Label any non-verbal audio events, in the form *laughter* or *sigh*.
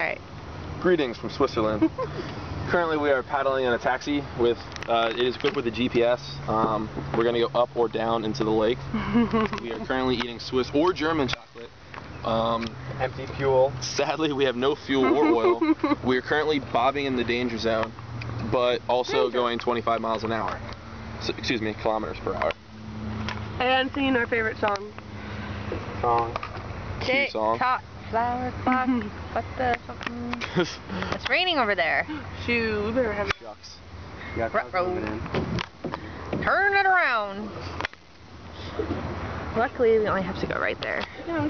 Alright. Greetings from Switzerland. *laughs* Currently we are paddling in a taxi with, uh, it is equipped with a GPS. Um, we're going to go up or down into the lake. *laughs* we are currently eating Swiss or German chocolate. Um, Empty fuel. sadly we have no fuel or oil. *laughs* we are currently bobbing in the danger zone, but also Danger. going 25 miles an hour. So, excuse me, kilometers per hour. And singing our favorite song. Song. Tick song. Tock, flower clock. *laughs* what the fucking. *laughs* It's raining over there. Shoot, we better have Shucks. You got Ruh-roh. moving in. Turn it around. Luckily, we only have to go right there. Yeah,